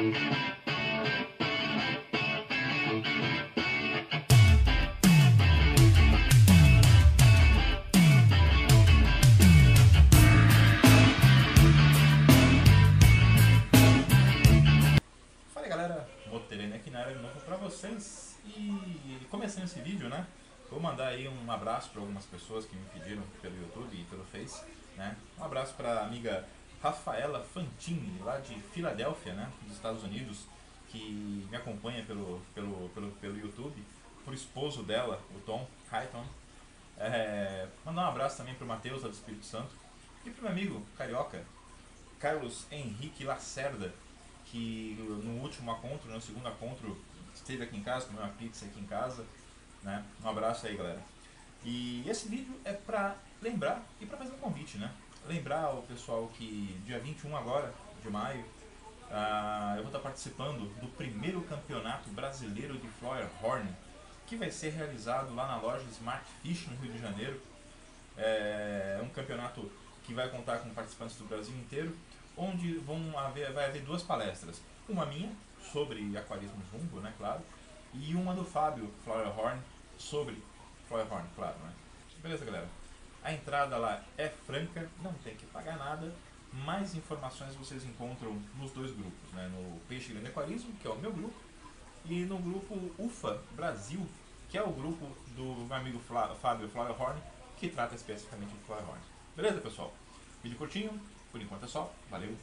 Fala galera, Moterene aqui na área de novo pra vocês e começando esse vídeo, né? Vou mandar aí um abraço para algumas pessoas que me pediram pelo YouTube e pelo Face, né? Um abraço para amiga Rafaela Fantini, lá de Filadélfia, né? Dos Estados Unidos, que me acompanha pelo, pelo, pelo, pelo YouTube, pro esposo dela, o Tom, hi Tom. É, mandar um abraço também pro Matheus, lá do Espírito Santo, e pro meu amigo carioca, Carlos Henrique Lacerda, que no último encontro, no segundo encontro, esteve aqui em casa, comeu uma pizza aqui em casa. Né? Um abraço aí, galera. E esse vídeo é pra lembrar e pra fazer um convite, né? Lembrar o pessoal que dia 21 agora, de maio, ah, eu vou estar participando do primeiro campeonato brasileiro de Horn, que vai ser realizado lá na loja Smart Fish, no Rio de Janeiro. É um campeonato que vai contar com participantes do Brasil inteiro, onde vão haver, vai haver duas palestras. Uma minha, sobre aquarismo jumbo, né, claro, e uma do Fábio Horn sobre Horn, claro, né. Beleza, galera? A entrada lá é franca, não tem que pagar nada. Mais informações vocês encontram nos dois grupos, né? no Peixe Grande Aquarismo, que é o meu grupo, e no grupo UFA Brasil, que é o grupo do meu amigo Flá, Fábio Horn, que trata especificamente de Horn. Beleza, pessoal? Vídeo curtinho, por enquanto é só. Valeu!